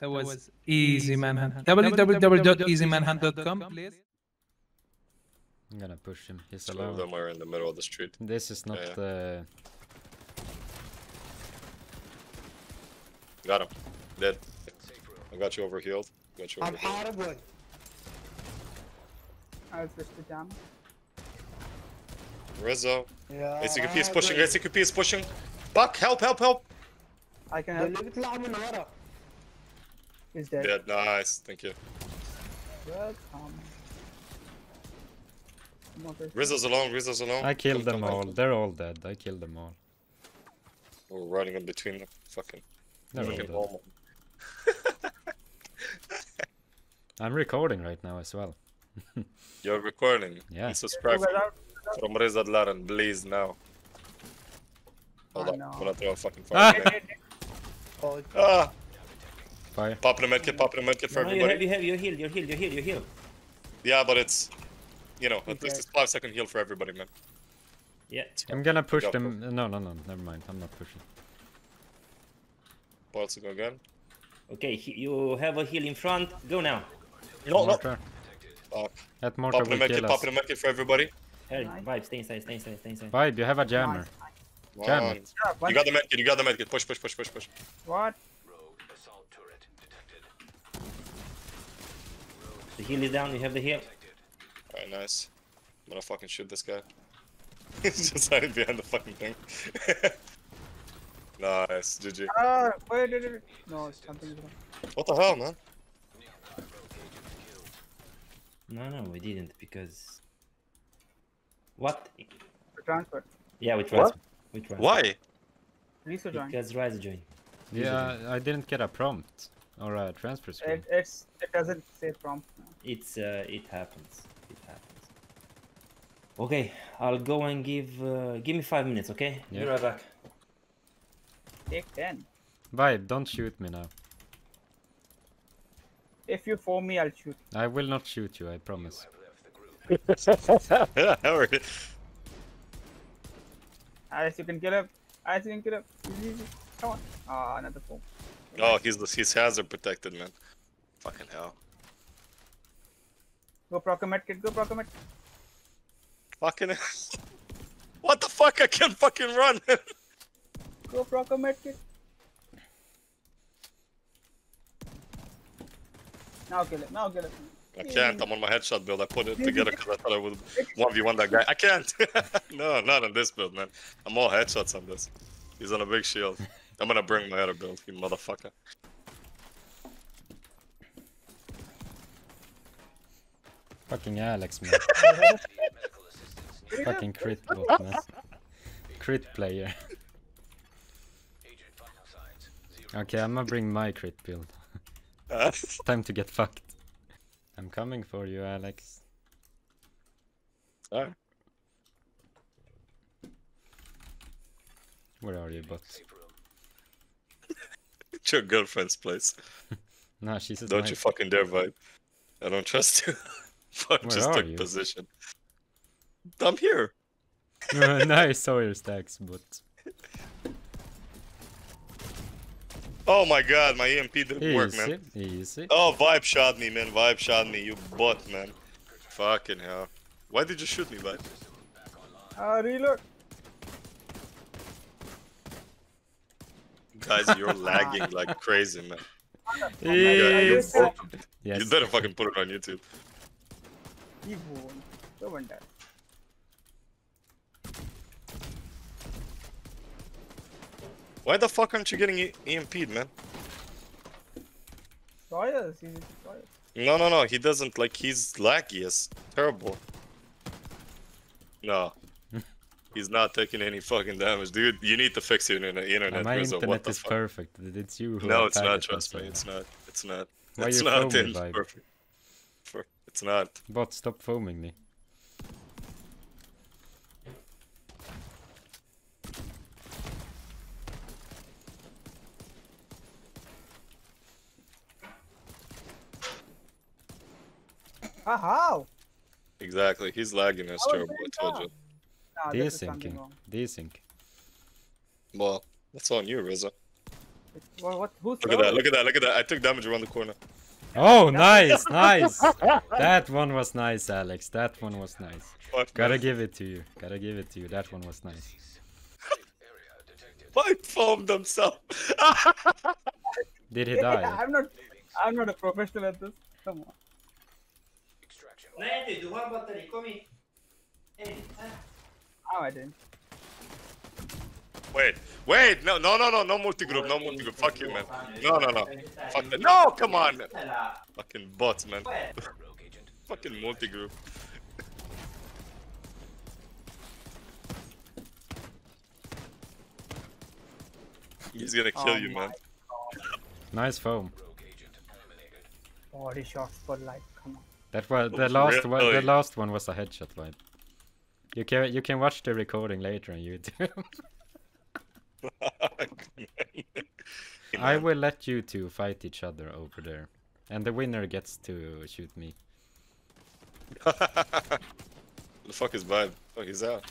That was easy manhunt. www.easymanhunt.com, please. I'm gonna push him. He's Some of them are in the middle of the street. This is not Yeah. the. Got him. Dead. I got you over healed. Got you I'm over healed. out of wood. I'll switch to jam. Rizzo. Yeah. ACQP is pushing. ACQP is pushing. Buck, help, help, help. I can ده help. He's dead. Dead. Nice. Thank you. Welcome. I'm not Rizzo's alone. Rizzo's alone. I killed them all. They're all dead. I killed them all. We're running in between them. Fucking. They're all fucking dead. I'm recording right now as well. You're recording. Yeah. And subscribe Go out. from Risodlaren. Please now. Hold Oh, on. no. I'm gonna throw a fucking fire. grenade. Oh, ah! Fire. Popping a medkit, popping a medkit for No, you have, everybody. you have, you're healed, you're healed, you're healed, you're healed. Yeah, but it's, you know, at Okay. least it's five second heal for everybody, man. Yeah. I'm gonna push Go them. No, no, no. Never mind. I'm not pushing. Bolts go again. Okay, he, you have a heal in front. Go now. No, no. Mortar. Fuck. That mortar Popping a will medkit, kill us. popping a medkit for everybody. Harry, Nice. vibe, stay inside, stay inside, stay inside. Vibe, you have a jammer. Come Damn on. it. Yeah, one- You got the medkit, you got the medkit. Push, push, push, push, push. What? The heal is down, you have the heal. Alright, nice. I'm gonna fucking shoot this guy. He's just hiding behind the fucking thing. nice, GG. Ah, wait, wait, wait. No, something. What the hell, man? No, no, we didn't because. What? Transfer. Yeah, we tried. We tried. Why? Reso join. Because Rise join. Yeah, I didn't get a prompt or a transfer screen. It, it's, it doesn't say prompt. now. It's uh, it happens. It happens. Okay, I'll go and give uh, give me five minutes. Okay, be Yeah. right back. Take 10. Vibe, don't shoot me now. If you foam me, I'll shoot. I will not shoot you, I promise. Alright. Alice, you can kill him. Alice, you can kill him. Easy, easy. Come on. Ah, another foam. Oh, he's he's hazard protected, man. Fucking hell. Go proclamate, kid. Go proclamate. Fucking. What the fuck? I can't fucking run. Go proclamate, kid. Now kill it. Now kill it. I can't. I'm on my headshot build. I put it together because I thought I would 1v1 that guy. I can't. no, not on this build, man. I'm all headshots on this. He's on a big shield. I'm gonna bring my other build, you motherfucker. Fucking Alex, man. Fucking crit bot, man. Crit player. Okay, I'm gonna bring my crit build. Uh, Time to get fucked. I'm coming for you, Alex. Alright. Where are you, bots? It's your girlfriend's place. No, she's a Don't you fucking dare, vibe. I don't trust you. Fuck, Where just are took you? position. I'm here. no, I saw your stacks, but Oh my god, my EMP didn't work, man. easy. Oh, Vibe shot me, man. Vibe shot me. You butt, man. Fucking hell. Why did you shoot me, Vibe? Ah, reload. Guys, you're lagging like crazy, man. Easy. You Yes. better fucking put it on YouTube. He won. So one that. Why the fuck aren't you getting E- EMP'd, man? Sawyers. He's Sawyers. No, no, no. He doesn't. Like, he's laggy as terrible. No. he's not taking any fucking damage. Dude, you need to fix your internet, internet my Rizzo. What internet the is fuck? perfect. It's you who No, it's not. attacked Trust me. It's not. It's not. Why it's you not foaming, in Vibe? perfect. For, it's not. Bot, stop foaming me. Ah, how? Exactly. He's lagging us How is terrible. I told you. Nah, this is something Desyncing. Desync. Well, that's on you, Rizzo. What? what who's Look at that, look at that, look at that. I took damage around the corner. Oh, nice, nice. That one was nice, Alex. That one was nice. What, Gotta man? give it to you. Gotta give it to you. That one was nice. I foamed himself. Did he die? I'm not. I'm not a professional at this. Come on. Nej, du har batteri. Kom hit. Oh, I didn't. Wait, wait, no, no, no, no, no multi-group, no multi-group. Fuck you, man. No, no, no. Fuck that. No, come on. Fucking bots, man. Fucking multi-group. He's gonna kill Oh you, man. Nice foam. Body shots for life. Come on. That was the last one. The last one was a headshot vibe. You can you can watch the recording later on YouTube. I will let you two fight each other over there, and the winner gets to shoot me. the fuck is bad? Oh, he's out.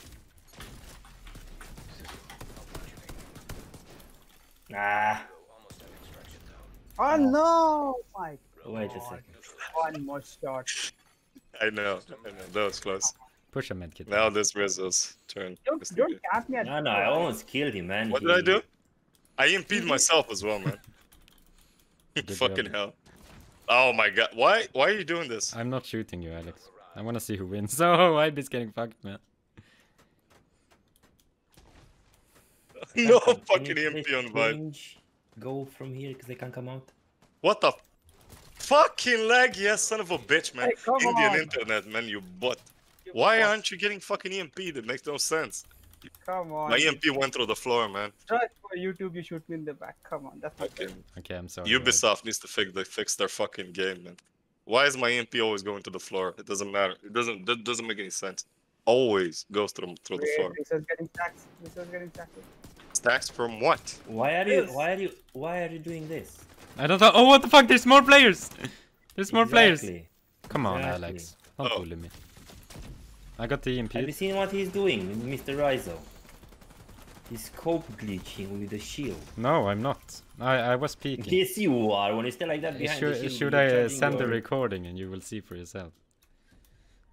Ah, Oh no! My wait a second. one more shot. I know, I know. That was close. Push a medkit. Now this Rizzo's turn. Don't don't G. cap me at. No, no, I almost killed him, man. What He- did I do? I impede myself as well, man. Fucking job. hell. Oh my god. Why why are you doing this? I'm not shooting you, Alex. I wanna see who wins. Oh, I'm just getting fucked, man. no Can fucking please EMP on vibe. change? Go from here because they can't come out. What the fucking lag, yes, son of a bitch, man. Hey, Indian on. internet, man, you butt. You Why fuck. aren't you getting fucking EMP'd? It makes no sense. Come on. My EMP went through the floor, man. Just for YouTube, you shoot me in the back. Come on, that's not fair. Fucking Okay, I'm sorry. Vibe. Ubisoft needs to fix they fix their fucking game, man. Why is my EMP always going to the floor? It doesn't matter. It doesn't that doesn't make any sense. Always goes through through the floor. This is getting stacked. This is getting stacked. Stacks from what? Why are you? Why are you? Why are you doing this? I don't know. Oh, what the fuck? There's more players. There's more players. Come on, Exactly. Alex. Don't Oh. bully me. I got the E EMP. Have you seen what he's doing, Mr. Rizzo? He's scope glitching with the shield. No, I'm not. I I was peeking. Yes, you are. When you stay like that behind the Should, shield, should I uh, send the recording and you will see for yourself?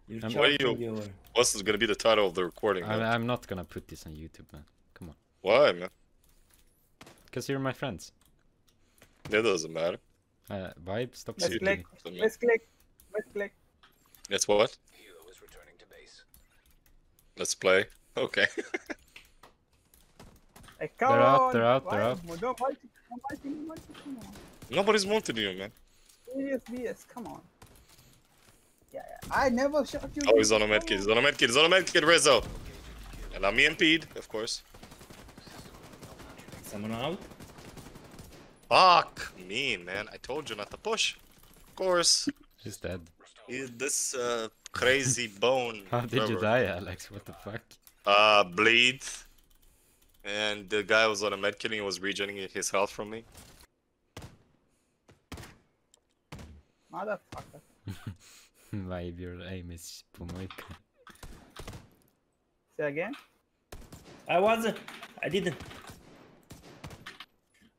You're I'm- Why charging you- your... What's gonna be the title of the recording? I, I'm not gonna put this on YouTube, man. Come on, Why, man? because you're my friends. It doesn't matter. Uh, vibe, stop Let's shooting click. me. Doesn't matter. Let's click. Let's click. That's what? Let's play. Okay. Hey, come They're out, they're out, they're out. Nobody's wanted you, man. Serious BS. Come on. Yeah, yeah. I never shot you. Oh, he's on a Come medkit. He's on a medkit. He's on a medkit, Rizzo. And I'm EMP'd, of course. Someone out? Fuck me, man. I told you not to push. Of course. He's dead. He's this uh, crazy bone. How did you die, Alex? What the fuck? Uh, bleed. And the guy was on a medkit and he was regenerating his health from me. Motherfucker. Vibe, your aim is Pumoika. Say again. I wasn't. I didn't.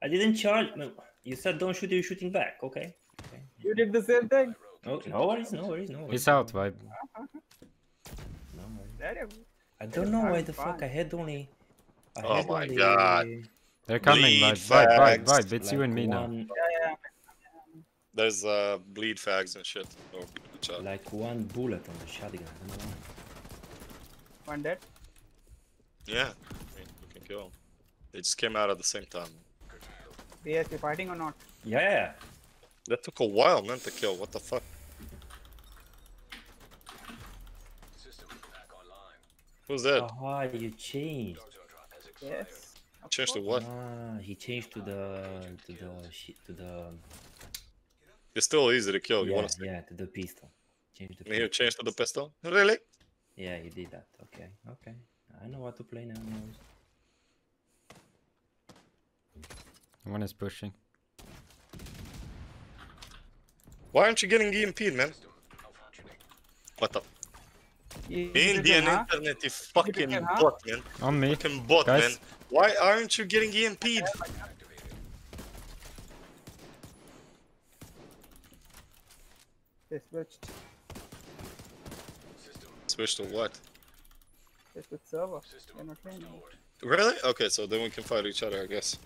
I didn't charge. No, you said don't shoot. You're shooting back. Okay. Okay. You did the same thing. No, no worries. No worries. No worries. He's out, Vibe. No worries. There you go. I don't know why the fuck I fine. had only. I Oh had my only God. They're coming, Bleed Vibe. Vibe, Vibe. Vibe. It's you and me now. one, Yeah, yeah. There's uh, bleed fags and shit. Oh. Like one bullet on the shotgun. I don't know why. One dead. Yeah, I mean, we can kill him. They just came out at the same time. BS, you fighting or not? Yeah, yeah, yeah. That took a while, man, to kill. What the fuck? Who's that? Ah, you changed. Yes. Changed to what? Ah, he changed to the to the shi- to the It's still easy to kill. You yeah, wanna yeah to the pistol. Change the Me here, pistol. change to the pistol? Really? Yeah, you did that. Okay, okay. I know what to play now. no. One is pushing. Why aren't you getting EMP'd, man? What the? Indian huh? internet, you fucking bot, man. On me. Fucking bot, Guys. man. Why aren't you getting EMP'd? They switched. Switched to what? It's the server. Really? Okay, so then we can fight each other, I guess.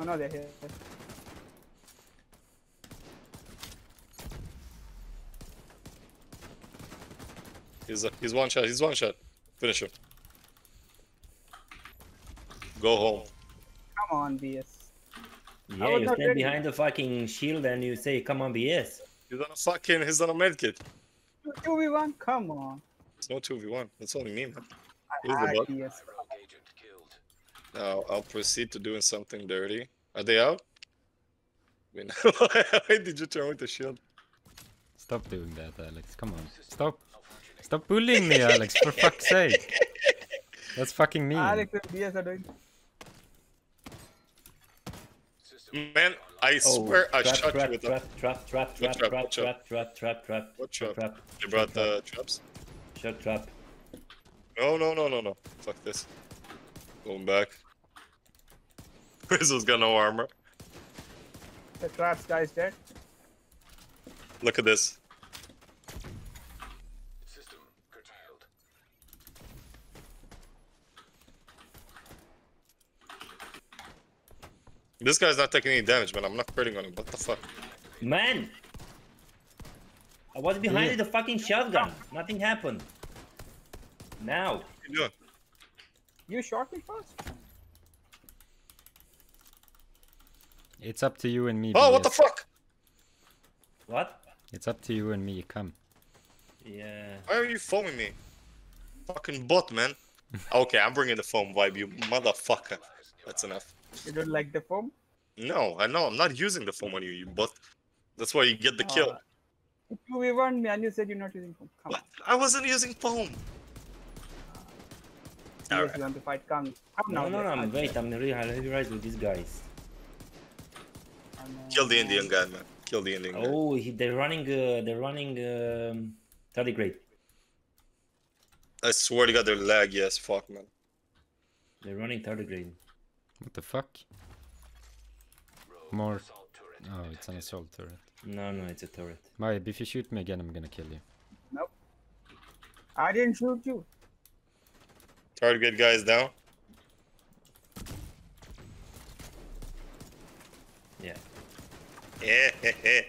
Oh no, they're here. He's a, he's one shot. He's one shot. Finish him. Go home. Come on, BS. Yeah, you stand behind the fucking shield and you say, "Come on, BS." He's on a fucking. He's on a medkit. Two v one. Come on. It's no two v one. That's only me, man. He's Ah, the. BS. Now I'll proceed to doing something dirty. Are they out? Wait, Why did you turn with the shield? Stop doing that, Alex. Come on. Stop. Stop bullying me, Alex, for fuck's sake. That's fucking mean. Alex and BS are doing. Man, I oh, swear I Oh, trap, shot trap, you with trap, trap, trap, trap, trap? trap, trap? trap, trap, trap, trap, What trap, trap? trap, You brought the traps? shot trap. No, no, no, no, no. Fuck this. Going back. Rizzo's got no armor. The traps guy's dead. Look at this. This guy's not taking any damage, man. I'm not critting on him. What the fuck? Man, I was behind Yeah. the fucking shotgun. Nothing happened. Now, What are you doing? You shot me first. It's up to you and me. Oh, what the fuck? what? It's up to you and me. Come. Yeah. Why are you foaming me? Fucking bot, man. okay, I'm bringing the foam vibe, you motherfucker. That's enough. You don't like the foam? No, I know. I'm not using the foam on you, you bot. That's why you get the kill. Uh, Two v one, man. You said you're not using foam. Come What? I wasn't using foam. on. Yes, Alright. you want to fight? Come. Come No, now. no, no. I'm wait. I'm really heavy right with these guys. Kill the Indian guy, man. Kill the Indian guy. Oh, he, they're running. Uh, they're running. Um, thirty grade. I swear to God, they're laggy as fuck, man. They're running thirty grade. What the fuck? More. Oh, it's an assault turret. No, no, it's a turret. Maib, if you shoot me again, I'm gonna kill you. Nope. I didn't shoot you. Target guys down. Yeah. Yeah.